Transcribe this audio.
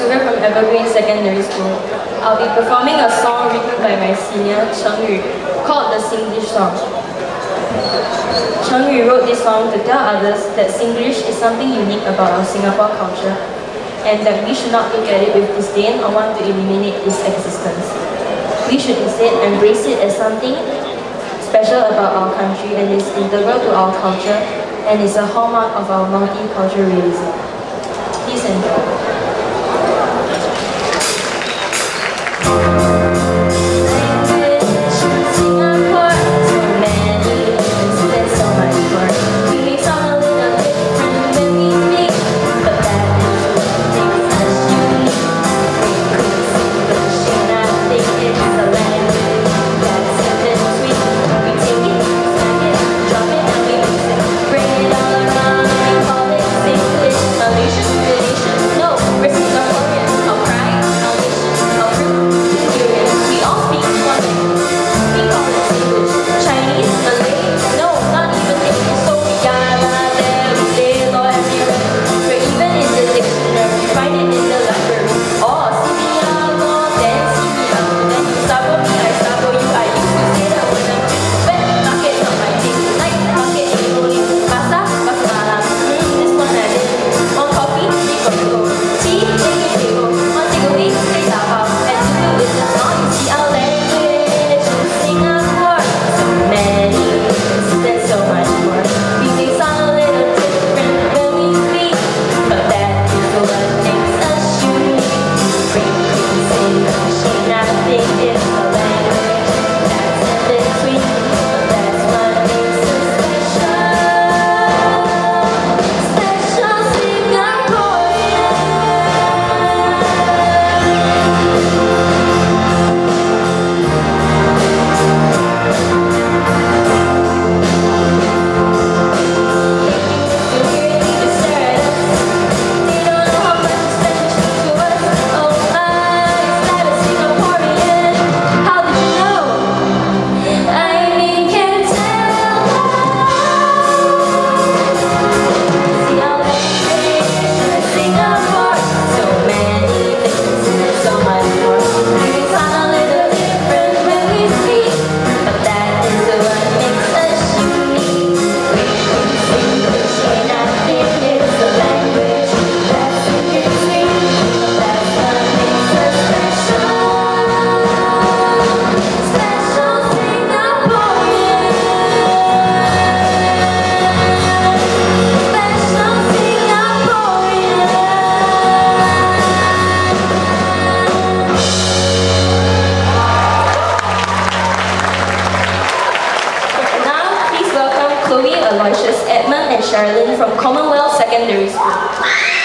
Sugar from Evergreen Secondary School. I'll be performing a song written by my senior, Cheng Yu, called the Singlish Song. Cheng Yu wrote this song to tell others that Singlish is something unique about our Singapore culture and that we should not look at it with disdain or want to eliminate its existence. We should instead embrace it as something special about our country and is integral to our culture and is a hallmark of our multiculturalism. Please enjoy. Aloysius, Edmund and Sherilyn from Commonwealth Secondary School.